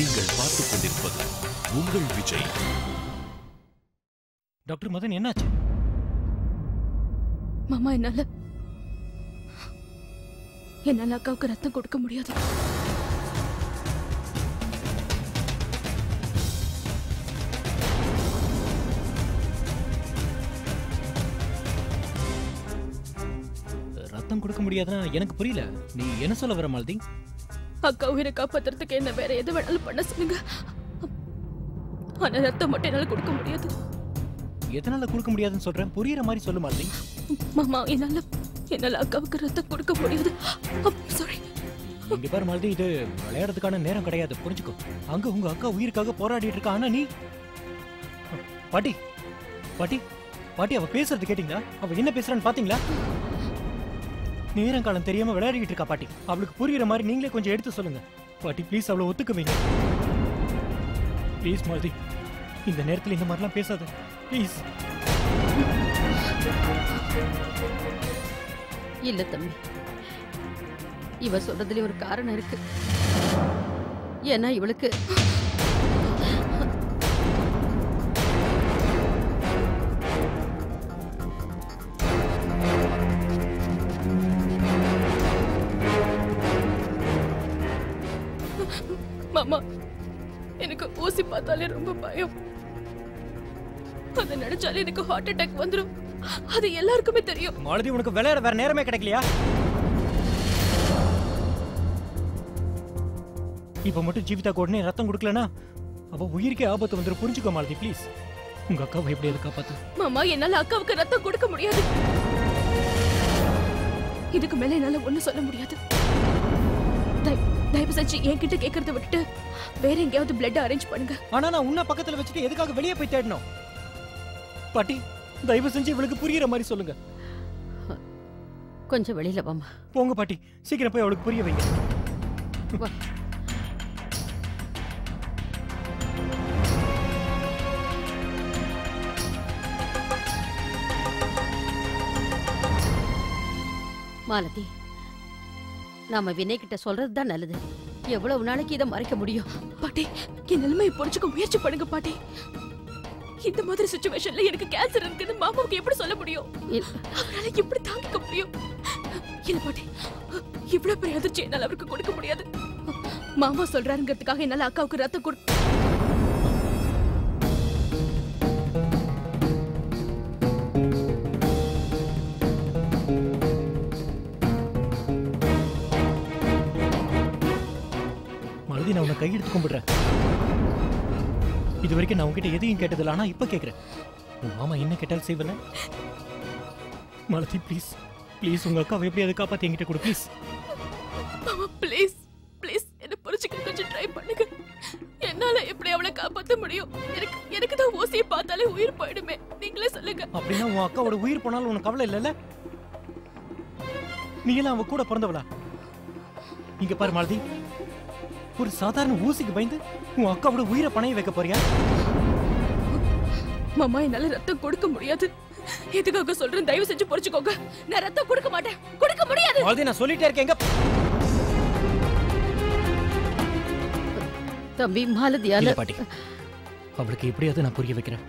நீங்கள் பார்த்துக் கொண்டிருப்பது உங்கள் விஜய். டாக்டர் மதன் என்னாச்சு? மாமா என்னால என்னால அக்காவுக்கு ரத்தம் கொடுக்க முடியாது. ரத்தம் கொடுக்க முடியாதுன்னா எனக்கு புரியல. நீ என்ன சொல்ல வர மாலதி? அக்கா உயிரை காப்பாத்துறதுக்கு என்ன வேற எது வேணாலும் பண்ண சொல்லுங்க. ஆனா ரத்தம் மட்டும் என்னால கொடுக்க முடியாது. எதனால கொடுக்க முடியாதுன்னு சொல்றேன்? புரியுற மாதிரி சொல்லு மாலதி மாமா என்னால என்னால அக்காவுக்கு ரத்தம் கொடுக்க முடியாது. சாரி இங்க பாரு மாலதி இது விளையாடுறதுக்கான நேரம் கிடையாது. புரிஞ்சுக்கோ. அங்க உங்க அக்கா உயிருக்காக போராடிட்டு இருக்கா? ஆனா நீ? பாட்டி பாட்டி பாட்டி அவ பேசுறது கேட்டீங்களா? அவ என்ன பேசுறான்னு பாத்தீங்களா? நேரங்காலம் தெரியாம விளையாடிட்டு இருக்கா பாட்டி. அவளுக்கு புரியுற மாதிரி நீங்களே கொஞ்சம் எடுத்து சொல்லுங்க. பாட்டி ப்ளீஸ் அவளை ஒத்துக்குவீங்க. ப்ளீஸ் மாதிரி இந்த நேரத்துல இந்த மாதிரிலாம் பேசாத. ப்ளீஸ் இல்ல தம்பி. இவ சொல்றதுல ஒரு காரணம் இருக்கு. ஏன்னா இவளுக்கு பார்த்தாலே ரொம்ப பயம். அதை நினைச்சாலே எனக்கு ஹார்ட் அட்டாக் வந்துரும். அது எல்லாருக்குமே தெரியும். மாலதி உனக்கு விளையாட வேற நேரமே கிடைக்கலையா? இப்ப மட்டும் ஜீவிதா உடனே ரத்தம் கொடுக்கலனா அவ உயிருக்கே ஆபத்து வந்துரும். புரிஞ்சுக்கோ மாலதி ப்ளீஸ் உங்க அக்காவை எப்படியாவது காப்பாத்து? மாமா என்னால அக்காவுக்கு ரத்தம் கொடுக்க முடியாது. இதுக்கு மேல என்னால ஒண்ணும் சொல்ல முடியாது. தயவு- செஞ்சு என்கிட்ட கேக்குறத விட்டுட்டு வேற எங்கேயாவது பிளட் அரேஞ்ச் பண்ணுங்க. ஆனா நான் உன்ன பக்கத்துல வச்சுட்டு எதுக்காக வெளியே போய் தேடணும்? பாட்டி தயவு செஞ்சு இவளுக்கு புரியுற மாதிரி சொல்லுங்க. கொஞ்சம் வெளியில வாமா போங்க பாட்டி சீக்கிரம் போய் அவளுக்கு புரிய வைங்க. மாலதி நாம வினய் கிட்ட சொல்றது தான் நல்லது. எவ்வளவு நாளைக்கு இதை மறைக்க முடியும்? பாட்டி என் நிலைமையை புரிஞ்சுக்க முயற்சி பண்ணுங்க பாட்டி. இந்த மாதிரி சுச்சுவேஷன்ல எனக்கு கேன்சர் இருக்குன்னு மாமாவுக்கு எப்படி சொல்ல முடியும். அவரால எப்படி தாங்கிக்க முடியும்? இல்ல பாட்டி. இவ்வளவு பெரிய அதிர்ச்சி என்னால அவருக்கு கொடுக்க முடியாது. மாமா சொல்றாருங்கிறதுக்காக என்னால அக்காவுக்கு ரத்தம் கொடு நான் உன்னை கையெடுத்து கும்பிடுறேன். இது வரைக்கும் நான் உன்கிட்ட எதையும் கேட்டதில்ல ஆனா இப்ப கேக்குறேன். உன் மாமா என்ன கேட்டாலும் செய்வல? மாலதி ப்ளீஸ் ப்ளீஸ் உங்க அக்காவை எப்படியாவது காப்பாத்தி என்கிட்ட கொடு ப்ளீஸ் ப்ளீஸ் ப்ளீஸ் என்ன புரிஞ்சுக்க கொஞ்சம் ட்ரை பண்ணுங்க. என்னால எப்படி அவளை காப்பாத்த முடியும்? எனக்கு எனக்கு தான் ஓசியை பார்த்தாலே உயிர் போயிடுமே. நீங்களே சொல்லுங்க. அப்படின்னா உன் அக்காவோட உயிர் போனாலும் உனக்கு கவலை இல்லைல்ல? நீ எல்லாம் அவ கூட பிறந்தவளா? இங்க பாரு மாலதி. ஒரு சாதாரண ஊசிக்கு பயந்து உன் அக்காவோட உயிரை பணைய வைக்க போறியா? மாமா என்னால ரத்தம் கொடுக்க முடியாது. எதுக்காக சொல்றேன் தயவு செஞ்சு புரிஞ்சுக்கோங்க. நான் ரத்தம் கொடுக்க மாட்டேன். கொடுக்க முடியாது. மாலதி நான் சொல்லிட்டே இருக்கேன். எங்க தம்பி மாலதியால பாட்டி. அவளுக்கு எப்படியாவது நான் புரிய வைக்கிறேன்.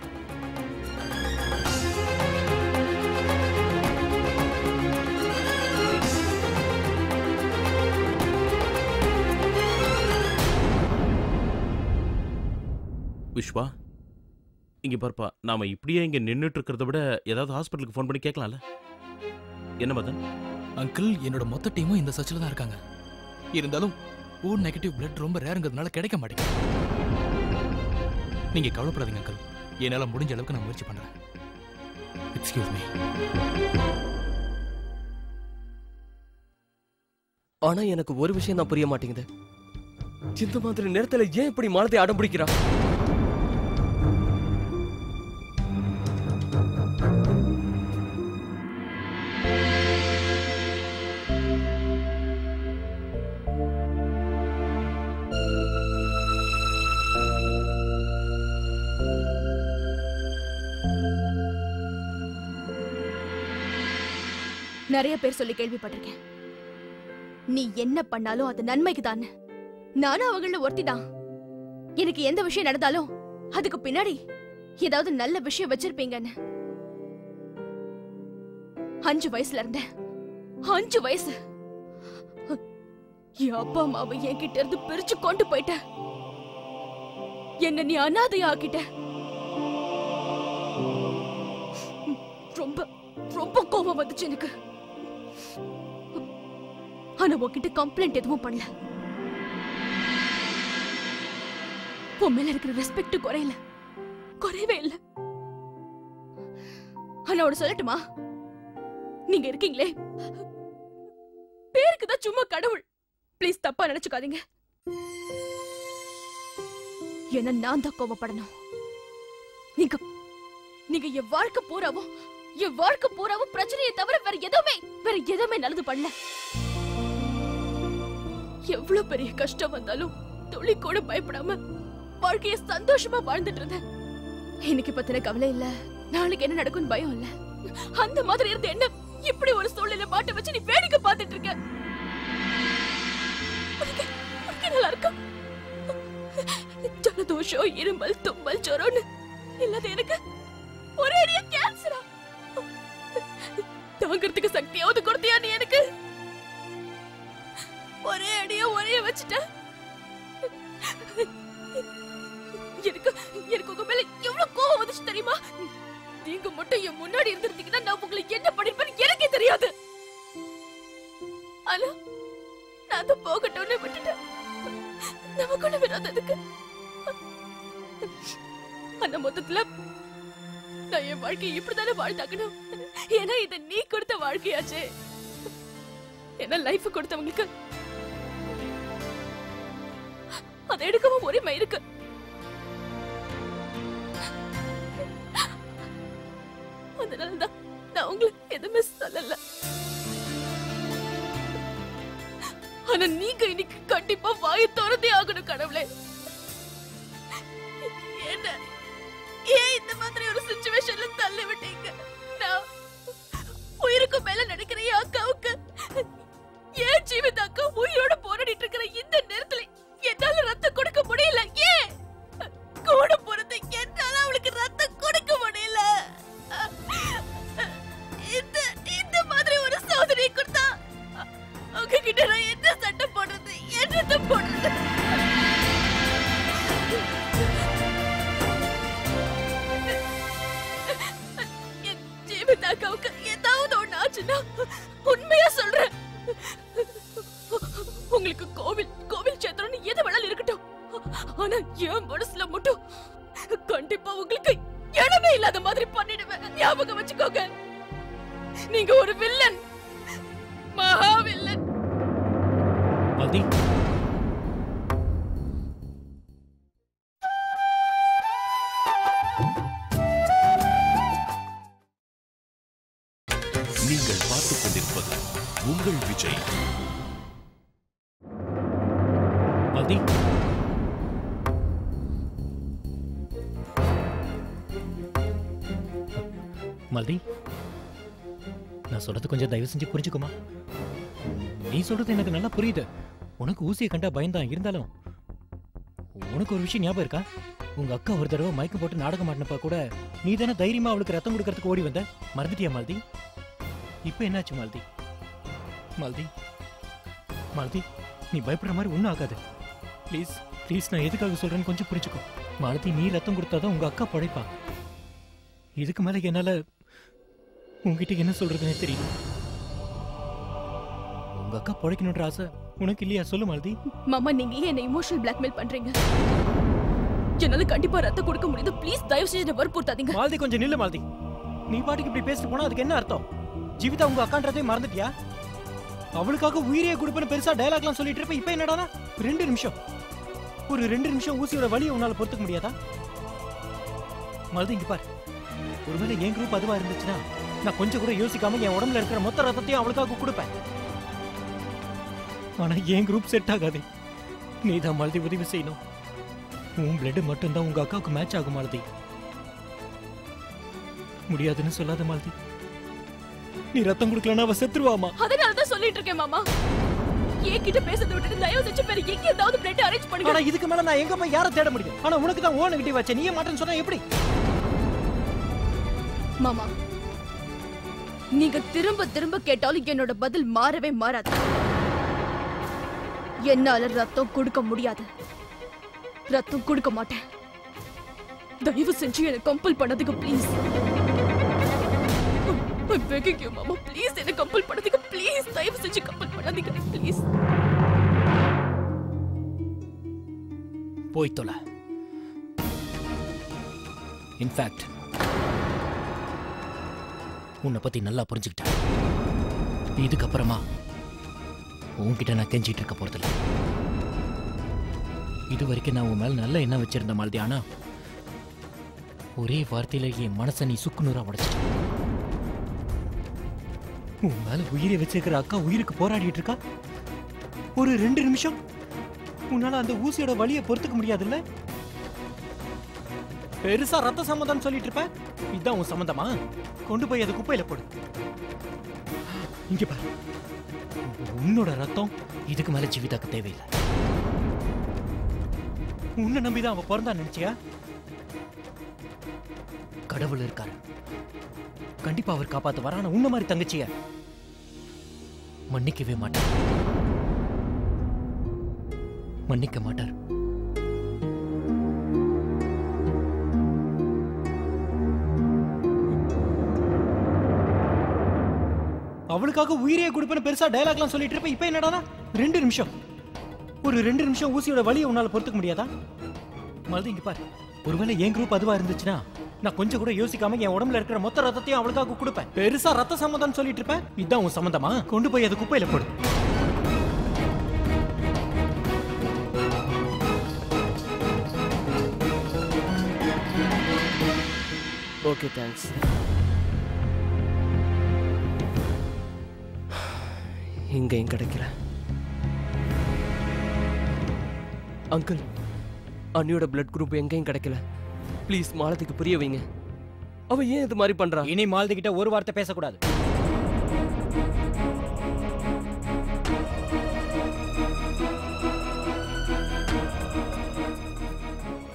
விஷ்வா இங்க பாருப்பா நாம இப்படியே இங்க நின்னுட்டு இருக்கிறத விட ஏதாவது ஹாஸ்பிட்டலுக்கு ஃபோன் பண்ணி கேட்கலாம்ல? என்ன மதன்? அங்கிள் என்னோட மொத்த டீமும் இந்த சர்ச்சில் தான் இருக்காங்க. இருந்தாலும் ஓ நெகட்டிவ் பிளட் ரொம்ப ரேருங்கிறதுனால கிடைக்க மாட்டேங்குது. நீங்க கவலைப்படாதீங்க அங்கிள். என்னால முடிஞ்ச அளவுக்கு நான் முயற்சி பண்றேன். எக்ஸ்கியூஸ் மீ ஆனா எனக்கு ஒரு விஷயம் தான் புரிய மாட்டேங்குது. இந்த மாதிரி நேரத்துல ஏன் இப்படி மாலத்தை அடம் பிடிக்கிறா நிறைய பேர் சொல்லி கேள்விப்பட்டிருக்கேன். நீ என்ன பண்ணாலும் அது நன்மைக்கு தான் நானும் அவங்கள ஒருத்தி தான் எனக்கு எந்த விஷயம் நடந்தாலும் அதுக்கு பின்னாடி ஏதாவது நல்ல விஷயம் வச்சிருப்பீங்கன்னு. அஞ்சு வயசுல இருந்தேன். அஞ்சு வயசு. என் அப்பா அம்மாவை என்கிட்ட இருந்து பிரிச்சு கொண்டு போயிட்ட என்ன நீ அனாதையா ஆக்கிட்ட. ரொம்ப ரொம்ப கோபம் வந்துச்சு எனக்கு. ஆனா உன்கிட்ட கம்ப்ளைண்ட் எதுவும் பண்ணல. உன் மேல இருக்கிற ரெஸ்பெக்ட் குறையல. குறையவே இல்ல. ஆனா அவட சொல்லட்டுமா? நீங்க இருக்கீங்களே? பேருக்கு தான் சும்மா கடவுள். ப்ளீஸ் தப்பா நினைச்சுக்காதீங்க. என்ன நான் தான் கோபப்படணும் நீங்க நீங்க என் வாழ்க்கை பூராவும் என் வாழ்க்கை பூராவும் பிரச்சனையை தவிர வேற எதுவுமே வேற எதுவுமே நல்லது பண்ணல. எவ்வளவு பெரிய கஷ்டம் வந்தாலும் துளி கூட பயப்படாம வாழ்க்கைய சந்தோஷமா வாழ்ந்துட்டு இருந்தேன். இன்னைக்கு பத்தின கவலை இல்ல. நாளைக்கு என்ன நடக்கும்னு பயம் இல்ல. அந்த மாதிரி இருந்த என்ன இப்படி ஒரு சூழ்நிலை மாட்ட வச்சு நீ வேடிக்கை பார்த்துட்டு இருக்க? நல்லா இருக்கும் ஜலதோஷம் இருமல் தும்மல் ஜொரம்னு இல்லாத எனக்கு ஒரே அடியா கேன்சரா தாங்கிறதுக்கு சக்தியாவது கொடுத்தியா நீ எனக்கு? ஒரே அடியா ஒரே வச்சுட்ட. எனக்கு எனக்கு உங்க மேல எவ்வளவு கோவம் வந்துச்சு தெரியுமா? நீங்க மட்டும் என் முன்னாடி இருந்திருந்தீங்கன்னா நான் உங்களை என்ன பண்ணிருப்பேன்னு எனக்கே தெரியாது. ஆனா நான் அதை போகட்டும்னு விட்டுட்டேன். நமக்குள்ள விரோதத்துக்கு. அந்த மொத்தத்துல நான் என் வாழ்க்கையை இப்படிதானே வாழ்ந்தாக்கணும்? ஏன்னா இத நீ கொடுத்த வாழ்க்கையாச்சே. என்ன லைஃப் கொடுத்தவங்களுக்கு அதை எடுக்கவும் உரிமை இருக்கு. அதனாலதான் நான் உங்களுக்கு எதுவுமே சொல்லல. ஆனா நீங்க இன்னைக்கு கண்டிப்பா வாயை திறந்தே ஆகணும் கடவுளே. நீங்கள் பார்த்துக் கொண்டிருப்பது உங்கள் விஜய். மாலதி மதி நான் சொல்றது கொஞ்சம் தயவு செஞ்சு புரிஞ்சுக்குமா? நீ சொல்றது எனக்கு நல்லா புரியுது. உனக்கு ஊசியை கண்டா பயந்தான். இருந்தாலும் உனக்கு ஒரு விஷயம் ஞாபகம் இருக்கா? உங்க அக்கா ஒரு தடவை மயக்கம் போட்டு நாடகம் ஆடினப்ப கூட நீ தானே தைரியமா அவளுக்கு ரத்தம் கொடுக்கறதுக்கு ஓடி வந்த? மறந்துட்டியா மாலதி? இப்போ என்னாச்சு மாலதி? மாலதி? மாலதி நீ பயப்படுற மாதிரி ஒன்றும் ஆகாது. ப்ளீஸ் ப்ளீஸ் நான் எதுக்காக சொல்றேன்னு கொஞ்சம் புரிஞ்சுக்கோ. மாலதி நீ ரத்தம் கொடுத்தாதான் உங்க அக்கா படைப்பா. இதுக்கு மேல என்னால உங்ககிட்ட என்ன சொல்றதுன்னே தெரியல. உங்க அக்கா பழைக்கணுன்ற ஆசை உனக்கு இல்லையா? சொல்லு மாலதி. மாமா நீங்க ஏன் என்ன இமோஷனல் பிளாக்மெயில் பண்றீங்க? என்னால கண்டிப்பா ரத்த கொடுக்க முடியுது. ப்ளீஸ் தயவு செஞ்சு என்ன வற்புறுத்தாதீங்க. மாலதி கொஞ்சம் நில்லு மாலதி. நீ பாட்டுக்கு இப்படி பேசிட்டு போனா அதுக்கு என்ன அர்த்தம்? ஜீவிதா உங்க அக்கான்றதே மறந்துட்டியா? அவளுக்காக உயிரியை கொடுப்பேன்னு பெருசா டயலாக்லாம் சொல்லிட்டு இருப்ப இப்ப என்னடானா? ரெண்டு நிமிஷம். ஒரு ரெண்டு நிமிஷம் ஊசியோட வழியை உன்னால பொறுத்துக்க முடியாதா? மாலதி இங்க பாரு. ஒருவேளை என் குரூப் அதுவா இருந்துச்சுன்னா நான் கொஞ்சம் கூட யோசிக்காம என் உடம்புல இருக்கிற மொத்த ரத்தத்தையும் அவளுக்காக கொடுப்பேன். ஆனா என் குரூப் செட் ஆகாது. நீ தான் உதவி செய்யணும். உன் பிளட் மட்டும்தான் உங்க அக்காவுக்கு மேட்ச் ஆகும் மாலதி. முடியாதுன்னு சொல்லாத மாலதி. நீ ரத்தம் கொடுக்கலன்னா அவ செத்துருவாமா? அதனால தான் சொல்லிட்டு இருக்கேன் மாமா. என்கிட்ட பேசுறதை விட்டுட்டு தயவு செஞ்சு வேற எங்க ஏதாவது பிளட் அரேஞ்ச் ஆனா பண்ணுங்க இதுக்கு மேல நான் எங்க போய் யாரை தேட முடியும்? ஆனா உனக்கு தான் ஓ நெகட்டிவ் வச்சேன். நீயே மாட்டேன்னு சொன்னா எப்படி? மாமா நீங்க திரும்ப திரும்ப கேட்டாலும் என்னோட பதில் மாறவே மாறாது. என்னால ரத்தம் கொடுக்க முடியாது. ரத்தம் கொடுக்க மாட்டேன். தயவு செஞ்சு என்ன கம்பல் பண்ணதுக்கு ப்ளீஸ் begging you மாமா ப்ளீஸ் என்ன கம்பல் பண்ணதுக்கு ப்ளீஸ் தயவு செஞ்சு கம்பல் பண்ணாதீங்க ப்ளீஸ் போய் தொலை. இன்ஃபேக்ட் உன்னை பத்தி நல்லா புரிஞ்சுக்கிட்டேன். இதுக்கப்புறமா உன்கிட்ட நான் கெஞ்சிட்டு இருக்க போறதில்லை. இது வரைக்கும் நான் உன் மேல நல்ல எண்ணம் வச்சிருந்த மாதிரி ஆனா ஒரே வார்த்தையில என் மனசை நீ சுக்குநூறா உடைச்சிட்ட. உன் மேல உயிரை வச்சிருக்கிற அக்கா உயிருக்கு போராடிட்டு இருக்கா? ஒரு ரெண்டு நிமிஷம் உன்னால அந்த ஊசியோட வழியை பொறுத்துக்க முடியாதுல்ல? பெருசா ரத்த சம்மந்தம் சொல்லிட்டு இருப்ப? இதான் உன் சம்மந்தமா? கொண்டு போய் அதை குப்பையில போடு. இங்க பாரு. உன்னோட ரத்தம் இதுக்கு மேல ஜீவிதாக்கு தேவையில்லை. உன்னை நம்பிதான் அவன் பிறந்தா நினைச்சியா? கடவுள் இருக்காரு. கண்டிப்பா அவர் காப்பாத்து வரான. உன்ன மாதிரி தங்கச்சிய. மன்னிக்கவே மாட்டார். மன்னிக்க மாட்டார். அவளுக்காக உயிரையே கொடுப்பேன்னு பெருசா டயலாக்லாம் சொல்லிட்டு இருப்ப இப்ப என்னடானா? ரெண்டு நிமிஷம். ஒரு ரெண்டு நிமிஷம் ஊசியோட வழியை உன்னால பொறுத்துக்க முடியாதா? மறுபடியும் இங்க பாரு. ஒருவேளை என் குரூப் அதுவா இருந்துச்சுன்னா நான் கொஞ்சம் கூட யோசிக்காம என் உடம்புல இருக்கிற மொத்த ரத்தத்தையும் அவளுக்காக கொடுப்பேன். பெருசா ரத்த சம்மந்தம் சொல்லிட்டு இருப்பேன் இதுதான் உன் சம்மந்தமா? கொண்டு போய் அது குப்பையில போடு. ஓகே தேங்க்ஸ் இங்கேயும் கிடைக்கல. அங்கிள் அண்ணியோட பிளட் குரூப் எங்கேயும் கிடைக்கல. ப்ளீஸ் மாலத்துக்கு புரிய வைங்க. அவ ஏன் இது மாதிரி பண்றா? இனி மாலதி கிட்ட ஒரு வார்த்தை பேசக்கூடாது.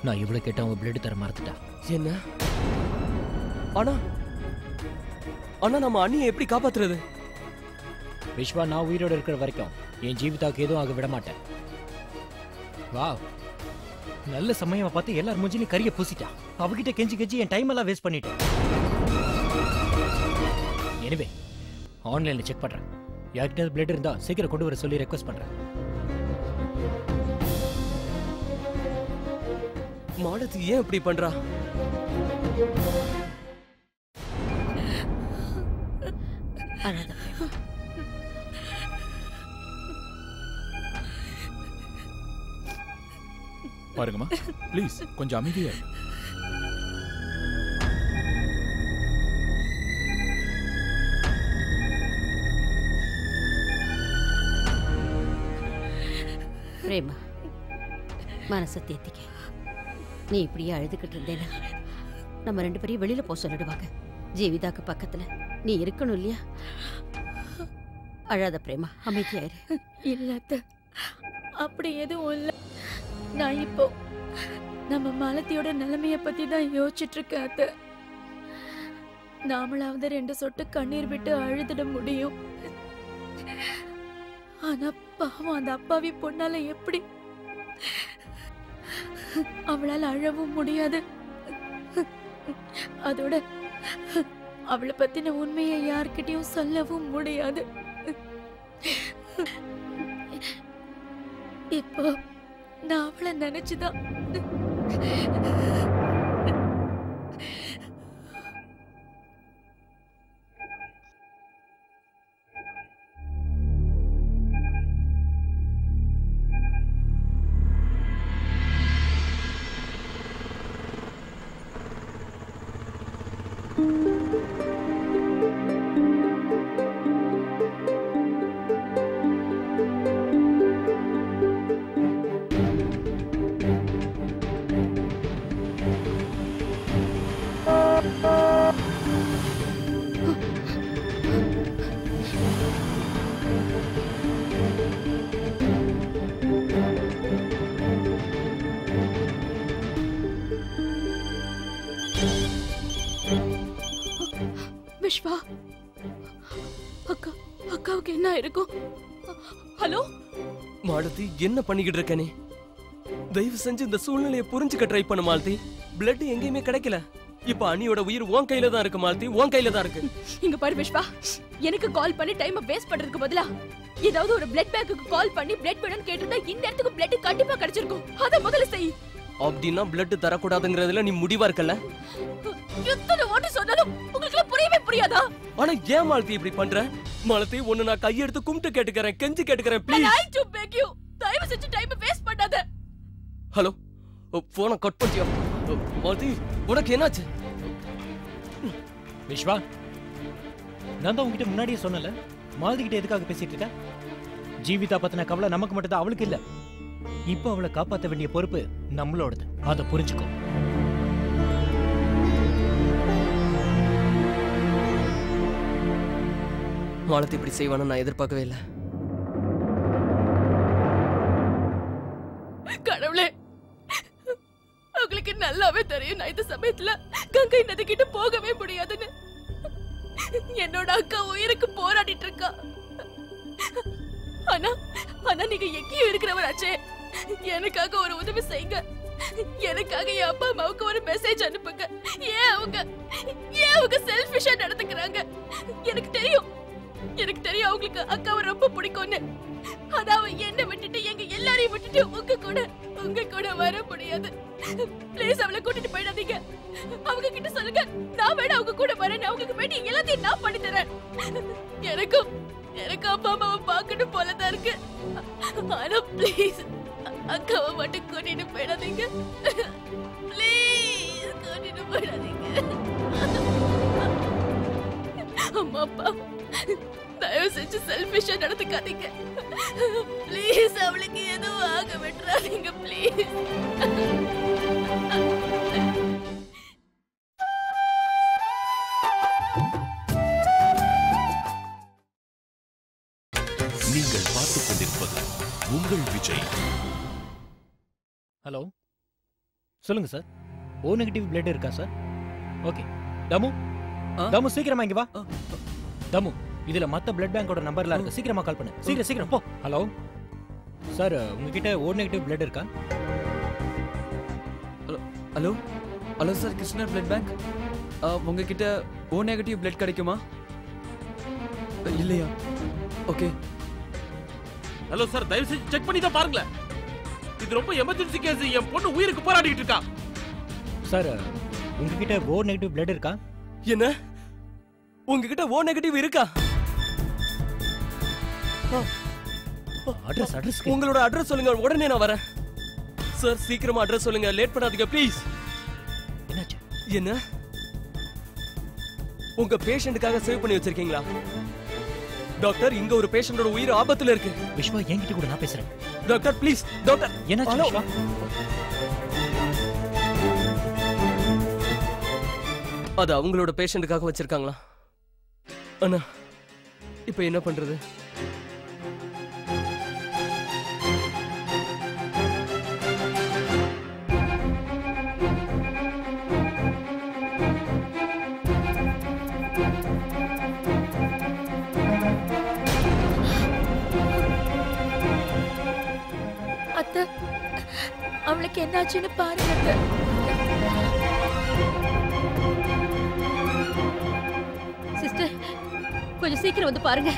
நான் இவ்வளவு கேட்ட அவன் பிளட் தர மறந்துட்டா. என்ன? ஆனா ஆனா நம்ம அண்ணியை எப்படி காப்பாத்துறது? விஸ்வா நான் உயிரோட இருக்கிற வரைக்கும் என் ஜீவிதாவுக்கு எதுவும் ஆக விட மாட்டேன் வா நல்ல சமயமா பார்த்து எல்லார் மூஞ்சிலையும் கரிய பூசிட்டா. அவகிட்ட கெஞ்சி கெஞ்சி என் டைம் எல்லாம் வேஸ்ட் பண்ணிட்டேன். எனிவே ஆன்லைன்ல செக் பண்றேன். யார்கிட்ட பிளட் இருந்தா சீக்கிரம் கொண்டு வர சொல்லி ரெக்வஸ்ட் பண்றேன். மாலதி ஏன் இப்படி பண்றா? அழாத பாருங்கம்மா. ப்ளீஸ் கொஞ்சம் அமைதியா இரு. பிரேமா மனசை தேத்திக்க. நீ இப்படியே அழுதுகிட்டு இருந்தேனா நம்ம ரெண்டு பேரையும் வெளியில போக சொல்லிடுவாங்க. ஜீவிதாக்கு பக்கத்துல. நீ இருக்கணும் இல்லையா? அழாத பிரேமா அமைதியாயிரு. இல்ல அத்தை. அப்படி எதுவும் இல்ல. நான் இப்போ நம்ம மாலத்தியோட நிலைமைய பத்தி தான் யோசிச்சுட்டு இருக்கேன் நாமளாவது ரெண்டு சொட்டு கண்ணீர் விட்டு அழுதிட முடியும். ஆனா பாவம் அந்த அப்பாவி பொண்ணால எப்படி அவளால அழவும் முடியாது? அதோட அவளை பத்தின உண்மையை யார்கிட்டயும் சொல்லவும் முடியாது. இப்போ நான் அவளை நினைச்சுதான். என்ன பண்ணிக்கிட்டு இருக்க நீ தயவு செஞ்சு இந்த சூழ்நிலையை புரிஞ்சுக்க ட்ரை பண்ண மாலதி. பிளட் எங்கேயுமே கிடைக்கல. இப்ப அனியோட உயிர் உன் கையில தான் இருக்கு மாலதி. உன் கையில தான் இருக்கு. இங்க பாரு விஸ்வா எனக்கு கால் பண்ணி டைம் வேஸ்ட் பண்றதுக்கு பதிலா ஏதாவது ஒரு பிளட் பேங்குக்கு கால் பண்ணி பிளட் வேணும்னு கேட்டிருந்தா இந்த இடத்துக்கு பிளட் கண்டிப்பா கிடைச்சிருக்கும். அத முதல்ல செய். அப்படின்னா பிளட் தரக்கூடாதுங்கிறதுல நீ முடிவா இருக்கல எத்தனை வாட்டி சொன்னாலும் உங்களுக்கு புரியவே புரியாதா? ஆனா ஏன் மாலதி இப்படி பண்ற? மாலதி ஒன்னு நான் கையெடுத்து கும்பிட்டு கேட்டுக்கிறேன் கெஞ்சி கேட்டுக்கிறேன் please like to beg you. தயவு செஞ்சு டைம் வேஸ்ட் பண்ணாத. ஹலோ போனை கட் பண்ணிட்டியா? மாலதி உனக்கு என்னாச்சு? விஸ்வா நான் தான் உங்ககிட்ட முன்னாடியே சொன்னல மாலதி கிட்ட எதுக்காக பேசிட்டு இருக்க? ஜீவிதா பத்தின கவலை நமக்கு மட்டும் தான் அவளுக்கு இல்ல. இப்போ அவளை காப்பாத்த வேண்டிய பொறுப்பு நம்மளோடது. அதை புரிஞ்சுக்கோ. மாலதி இப்படி செய்வான்னு நான் எதிர்பார்க்கவே இல்லை. கடவுளே. உங்களுக்கு நல்லாவே தெரியும் நான் இந்த சமயத்துல கங்கை நதி கிட்ட போகவே முடியாதுன்னு. என்னோட அக்கா உயிருக்கு போராடிட்டு இருக்கா. ஆனா ஆனா நீங்க எங்கேயும் இருக்கிறவராச்சே. எனக்காக ஒரு உதவி செய்யுங்க. எனக்காக என் அப்பா அம்மாவுக்கு ஒரு மெசேஜ் அனுப்புங்க. ஏன் அவங்க ஏன் அவங்க செல்ஃபிஷா நடந்துக்கிறாங்க? எனக்கு தெரியும். எனக்கு தெரியும் அவங்களுக்கு அக்காவை ரொம்ப பிடிக்கும்னு. ஆனா அவ என்ன விட்டுட்டு எல்லாரையும் விட்டுட்டு உங்க கூட உங்க கூட வர முடியாது. ப்ளீஸ் அவளை கூட்டிட்டு போயிடாதீங்க. அவங்க கிட்ட சொல்லுங்க நான் வேணா அவங்க கூட வரேன். அவங்களுக்கு வேண்டி எல்லாத்தையும் நான் பண்ணி தரேன். எனக்கும் எனக்கு அப்பா அம்மாவை பார்க்கணும் போலதான் இருக்கு. ஆனா ப்ளீஸ் அக்காவை மட்டும் கூட்டிட்டு போயிடாதீங்க. ப்ளீஸ் கூட்டிட்டு போயிடாதீங்க. அம்மா அப்பா. தயவு செஞ்சு செல்ஃபிஷா நடந்துக்காதீங்க. ப்ளீஸ் அவளுக்கு எதுவும் ஆக விட்டுறாதீங்க ப்ளீஸ் நீங்கள் பார்த்துக் கொண்டிருப்பது உங்கள் விஜய். ஹலோ சொல்லுங்க சார் ஓ நெகட்டிவ் பிளட் இருக்கா சார் ஓகே தமு ஆ? தமு சீக்கிரமா இங்க வா. ஆ, தமு இதுல மத்த பிளட் பேங்கோட நம்பர்லாம் இருக்கு. சீக்கிரமா கால் பண்ணு. சீக்கிரம் சீக்கிரம். போ. ஹலோ சார் உங்ககிட்ட ஓ நெகட்டிவ் பிளட் இருக்கா? Hello hello sir Krishna blood bank உங்ககிட்ட ஓ நெகட்டிவ் பிளட் கிடைக்குமா? இல்லையா? ஓகே ஹலோ சார் தயவு செஞ்சு செக் பண்ணி தான் பாருங்களேன். இது ரொம்ப எமர்ஜென்சி கேஸ் என் பொண்ணு உயிருக்கு போராடிட்டு இருக்கா. சார் உங்ககிட்ட ஓ நெகட்டிவ் பிளட் இருக்கா? என்ன? உங்ககிட்ட ஓ நெகட்டிவ் இருக்கா? அட்ரஸ் அட்ரஸ் உங்களோட அட்ரஸ் சொல்லுங்க உடனே நான் வரேன். சார் சீக்கிரமா அட்ரஸ் சொல்லுங்க லேட் பண்ணாதீங்க ப்ளீஸ் என்னாச்சு? என்ன? உங்க பேஷண்ட்டுக்காக சேவ் பண்ணி வச்சிருக்கீங்களா? டாக்டர் இங்க ஒரு பேஷண்டோட உயிர் ஆபத்துல இருக்கு. விஸ்வா என்கிட்ட கூட நான் பேசுறேன். டாக்டர் ப்ளீஸ் டாக்டர் என்னாச்சு ஹலோ. விஸ்வா அது அவங்களோட பேஷண்ட்டுக்காக வச்சிருக்காங்களா? அண்ணா இப்போ என்ன பண்றது? அவளுக்கு என்னாச்சுன்னு பாருங்க. சிஸ்டர் கொஞ்சம் சீக்கிரம் வந்து பாருங்க.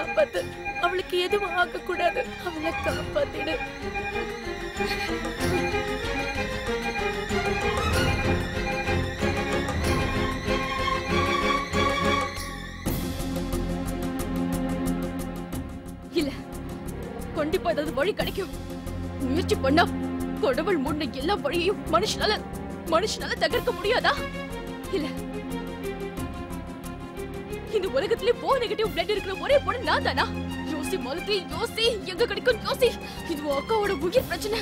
காப்பாத்து. அவளுக்கு எதுவும் ஆகக்கூடாது. அவளை காப்பாத்திடு. இல்ல. கண்டிப்பா ஏதாவது வழி கிடைக்கும். முயற்சி பண்ணா கடவுள் முன்ன எல்லா வழியையும் மனுஷனால மனுஷனால தகர்க்க முடியாதா? இல்ல. இந்த உலகத்திலே போ நெகட்டிவ் பிளட் இருக்கிற ஒரே பொண்ணு நான் தானா யோசி மலத்தி யோசி எங்க கிடைக்கும் யோசி. இது உன் அக்காவோட உயிர் பிரச்சனை.